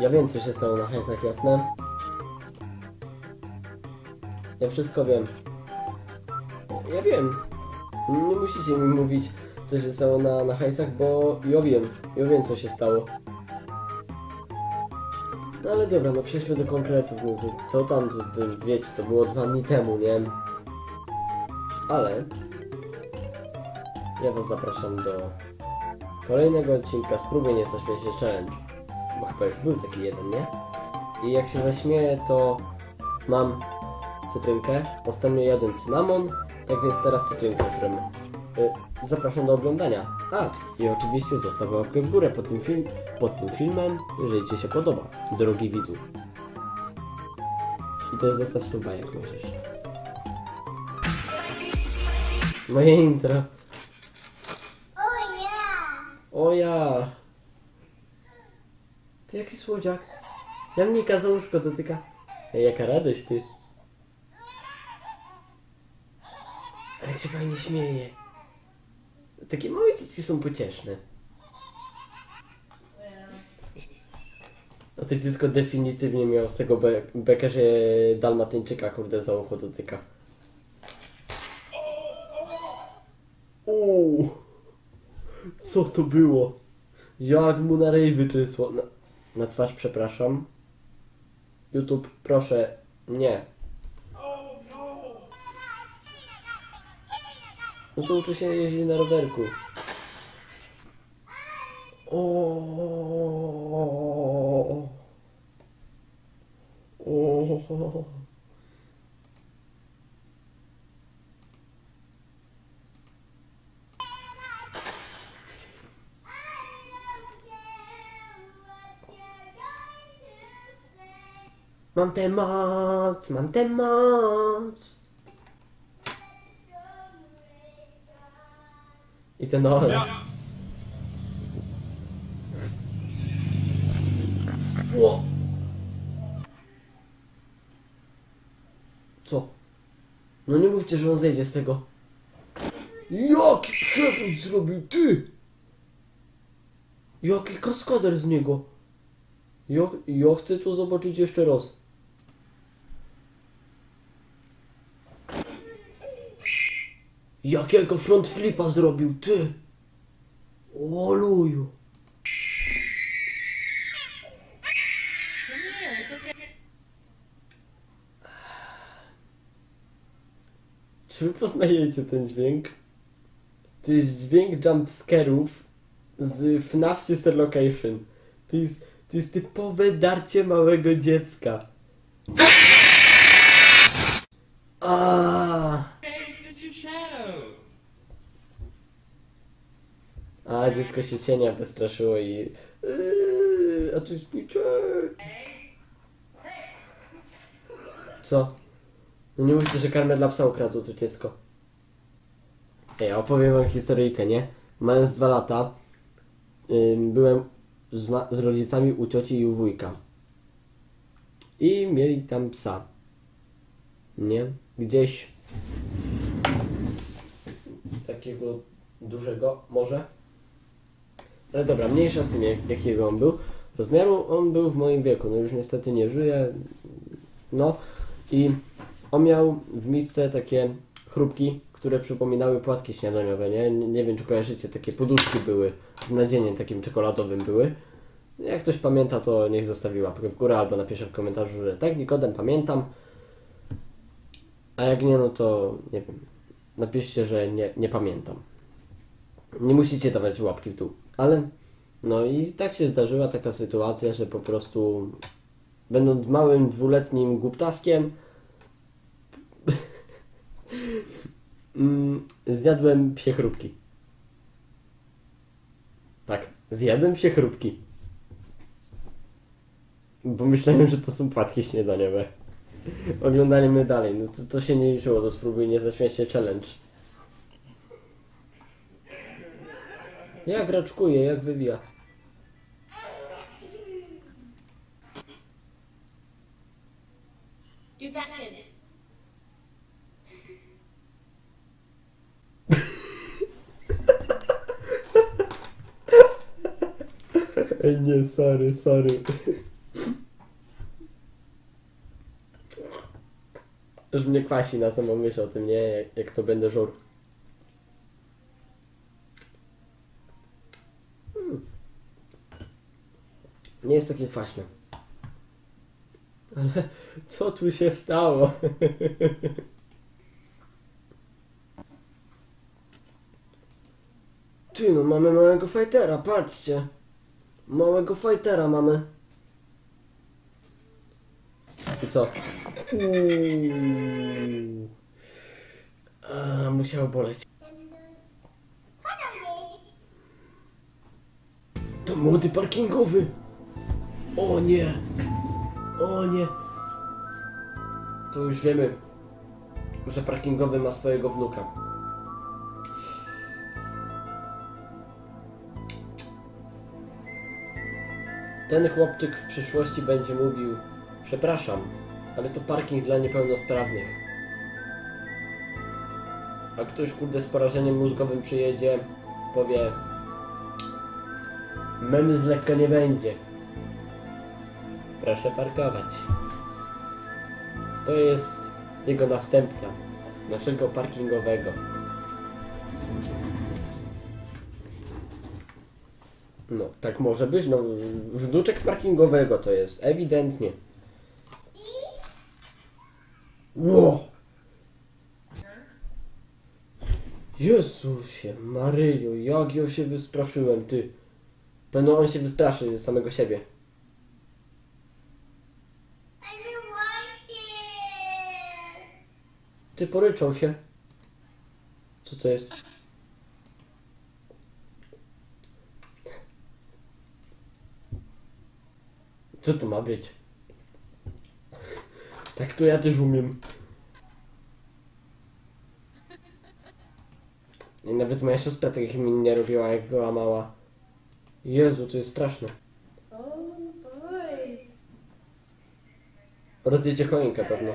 Ja wiem, co się stało na hajsach, jasne? Ja wszystko wiem. Ja wiem. Nie musicie mi mówić, co się stało na, na hajsach, bo ja wiem. Ja wiem, co się stało. No ale dobra, no przejdźmy do konkretów. No, co tam, to, to, wiecie, to było dwa dni temu, nie? Ale ja was zapraszam do kolejnego odcinka Spróbuj nie się challenge. Bo chyba już był taki jeden, nie? I jak się zaśmieję, to mam cytrynkę. Ostatnio jadłem cynamon, tak więc teraz cytrynkę żremy. Y, Zapraszam do oglądania. A, i oczywiście zostaw łapkę w górę pod tym, film, pod tym filmem, jeżeli Ci się podoba, drogi widzu. I też zostaw suba, jak możesz. Moje intro. O ja! To jaki słodziak. Jamnika za łóżko dotyka. Ej, jaka radość ty. Ale jak się fajnie śmieje. Takie małe dzieci są pocieszne. A to dziecko definitywnie miało z tego be bekę, że dalmatyńczyka kurde za ucho dotyka. Uuu. Co to było? Jak mu na rej wytrysło. Na, na twarz przepraszam. YouTube, proszę, nie. No to uczy się jeździć na rowerku. O. Mam temat, mam temat. I ten orę. Ło! Co? No nie mówcie, że on zejdzie z tego. Jaki przewrót zrobił, ty! Jaki kaskader z niego. Ja, ja chcę to zobaczyć jeszcze raz. Jakiego front flipa zrobił, ty? Oluju. Czy wy poznajecie ten dźwięk? To jest dźwięk jumpscarów z FNAF Sister Location. To jest, to jest typowe darcie małego dziecka. A, a dziecko się cienia wystraszyło i... Yy, a tu jest cień. Co? No nie mówcie, że karmę dla psa ukradło to dziecko. Ej, opowiem wam historyjkę, nie? Mając dwa lata, ym, byłem z, z rodzicami u cioci i u wujka. I mieli tam psa. Nie? Gdzieś takiego dużego może. Ale dobra, mniejsza z tym jak, jakiego on był. Rozmiaru on był w moim wieku, no już niestety nie żyje. No i on miał w misce takie chrupki, które przypominały płatki śniadaniowe, nie? Nie, nie wiem czy kojarzycie, takie poduszki były, z nadzieniem takim czekoladowym były. Jak ktoś pamięta, to niech zostawi łapkę w górę albo napisze w komentarzu, że tak, Nikodem, pamiętam. A jak nie, no to nie wiem. Napiszcie, że nie, nie pamiętam. Nie musicie dawać łapki w dół. Ale no i tak się zdarzyła taka sytuacja, że po prostu będąc małym dwuletnim głuptaskiem mm, zjadłem psie chrupki. Tak, zjadłem psie chrupki. Bo myślałem, że to są płatki śniadaniowe. Oglądali mnie dalej, no to, to się nie liczyło, to spróbuj nie zaśmiać się challenge. Jak raczkuje, jak wybija. Ej nie, sorry, sorry. Już mnie kwasi na samą myśl o tym, nie? Jak, jak to będę żur. Nie jest takie kwaśne. Ale co tu się stało? Ty no, mamy małego fightera, patrzcie. Małego fightera mamy. I co? Uuu. A, musiał boleć. To młody parkingowy. O nie. O nie. To już wiemy, że parkingowy ma swojego wnuka. Ten chłopczyk w przyszłości będzie mówił Przepraszam, ale to parking dla niepełnosprawnych. A ktoś kurde z porażeniem mózgowym przyjedzie, powie Memy z lekka nie będzie. Proszę parkować. To jest jego następca, naszego parkingowego. No, tak może być. No, wnuczek parkingowego to jest, ewidentnie. Ło! Jezusie, Maryjo, jak ja się wystraszyłem, ty. Pewno on się wystraszy samego siebie. Ty poryczał się. Co to jest? Co to ma być? Tak to ja też umiem. I nawet moja siostra takich min nie robiła jak była mała. Jezu, to jest straszne. Rozjedzie choinkę pewno.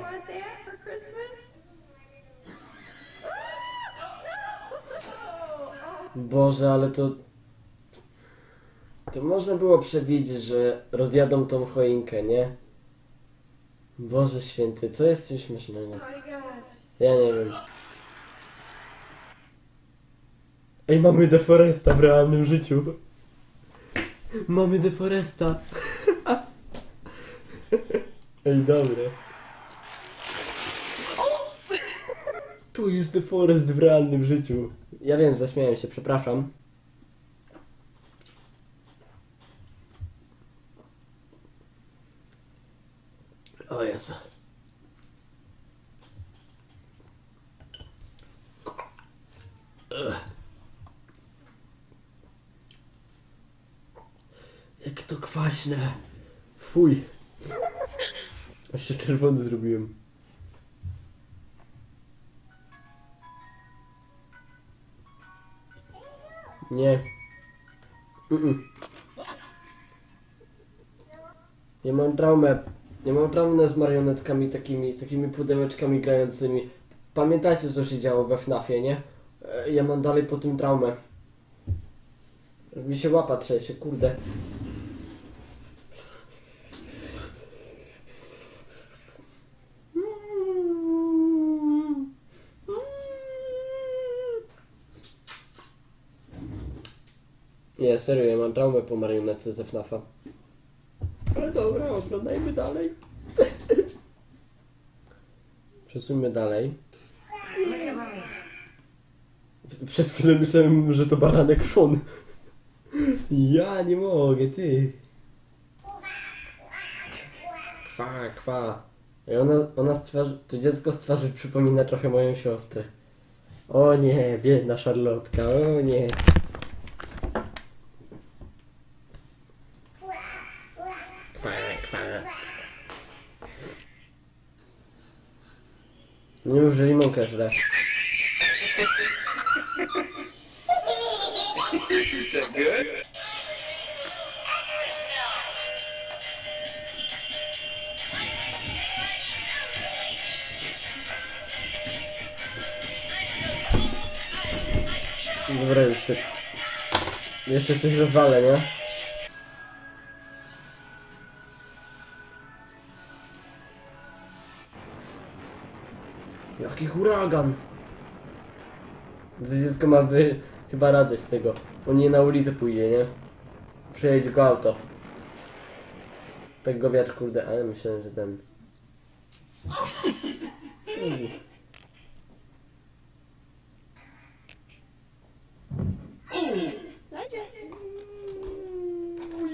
Boże, ale to... To można było przewidzieć, że rozjadą tą choinkę, nie? Boże święty, co jest coś śmiesznego? Ja nie wiem. Ej, mamy deforesta w realnym życiu. Mamy deforesta. Ej, dobre. Tu jest deforest w realnym życiu. Ja wiem, zaśmiałem się, przepraszam. O Jezu. Ugh. Jak to kwaśne. Fuj. Jeszcze czerwony zrobiłem. Nie. Mm-mm. Nie mam traumę. Nie mam traumy z marionetkami takimi, takimi pudełeczkami grającymi. Pamiętacie co się działo we FNAFie, nie? E, Ja mam dalej po tym traumę. Mi się łapa trzęsie, kurde. Nie, serio, ja mam traumę po marionetce ze FNAFa. Ale dobra, oglądajmy dalej. Przesuńmy dalej. Przez chwilę myślałem, że to baranek Szon. Ja nie mogę, ty. Kwa, kwa. I ona, ona z twarzy, to dziecko z twarzy przypomina trochę moją siostrę. O nie, biedna Szarlotka, o nie. Nie mów, że limonkę źle. Dobra, już tak. Jeszcze coś rozwalę, nie? Huragan! To dziecko ma wy... chyba radość z tego. On nie na ulicę pójdzie, nie? Przejedź go auto. Tak go wiatr, kurde, ale myślałem, że ten...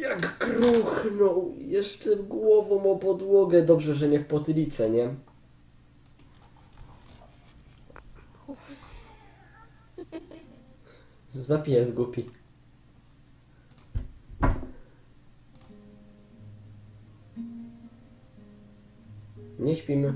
Jak kruchnął! Jeszcze głową o podłogę. Dobrze, że nie w potylicę, nie? Zapies głupi. Nie śpimy.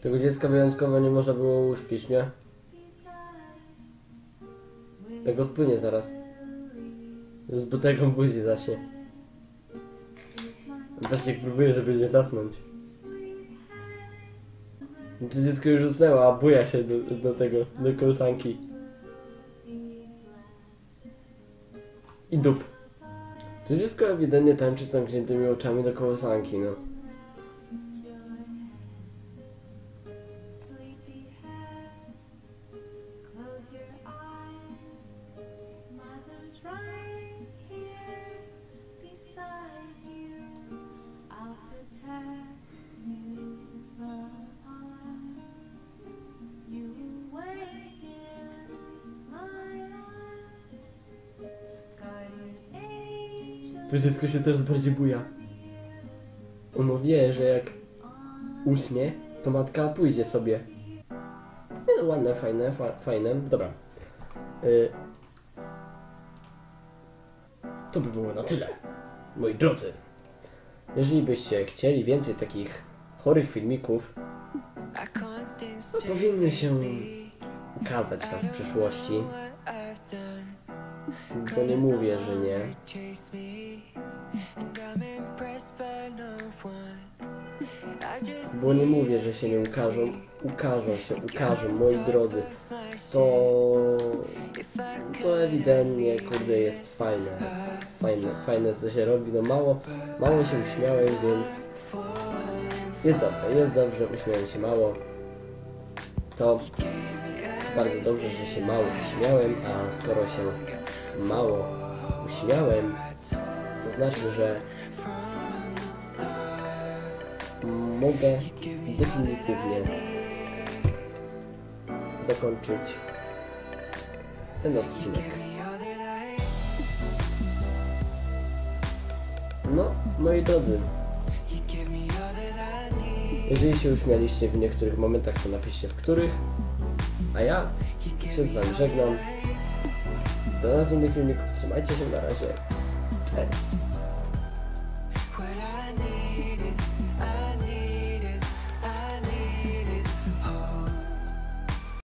Tego dziecka wyjątkowo nie można było uśpić, nie? Jak go spłynie zaraz. Z butelką buzi zaśnie. Właśnie próbuję, żeby nie zasnąć. To dziecko już usnęło, a buja się do, do tego, do kołysanki. I dup. To dziecko ewidentnie tańczy z zamkniętymi oczami do kołysanki, no. To dziecko się teraz bardziej buja. Ono wie, że jak uśnie, to matka pójdzie sobie. No, ładne, fajne, fa fajne. Dobra. Y to by było na tyle. Moi drodzy. Jeżeli byście chcieli więcej takich chorych filmików, to powinny się ukazać tam w przyszłości. Bo nie mówię, że nie. Bo nie mówię, że się nie ukażą. Ukażą się, ukażą, moi drodzy. To... To ewidentnie, kurde, jest fajne. Fajne, fajne co się robi. No mało, mało się uśmiałem, więc... Jest dobrze, jest dobrze, uśmiałem się mało. To bardzo dobrze, że się mało uśmiałem, a skoro się mało uśmiałem, znaczy, że mogę definitywnie zakończyć ten odcinek. No, moi drodzy, jeżeli się uśmialiście w niektórych momentach, to napiszcie w których, a ja się z wami żegnam. Do następnych filmików, trzymajcie się na razie. Cześć.